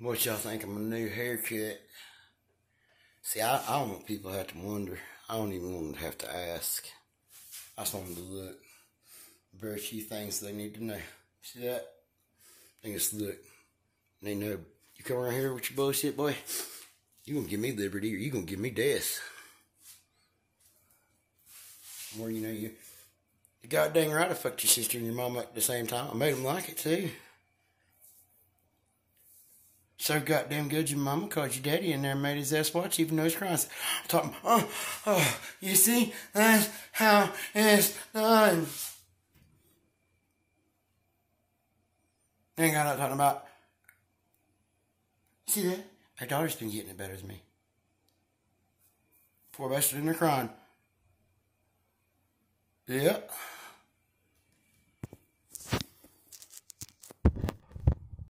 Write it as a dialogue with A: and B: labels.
A: What y'all think of my new haircut? See, I, I don't want people to have to wonder. I don't even want to have to ask. I just want them to look. Very few things they need to know. See that? They just look. They know. You come around here with your bullshit, boy, you gonna give me liberty or you gonna give me death. More you know you. You goddamn right I fucked your sister and your mom at the same time. I made them like it too. So goddamn good your mama called your daddy in there and made his ass watch even though he's crying. I'm talking, oh, oh, you see, that's how it's done. Ain't got not talking about. See that? Her daughter's been getting it better than me. Four busted in there crying. Yep. Yeah.